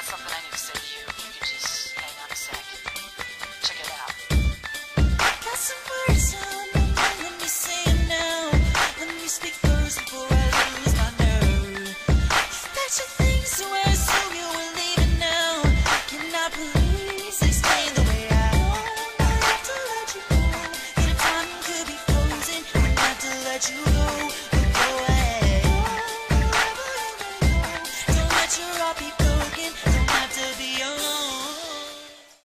got something I need to say to you. You could just hang on a sec. Check it out. Got some words on my mind. Let me say it now. Let me speak first before I lose my nerve. That you think so I assume you were leaving now. Can I please explain the way I know I have to let you go? In time could be frozen. I have to let you go. But go ahead. Don't let your heart be broken.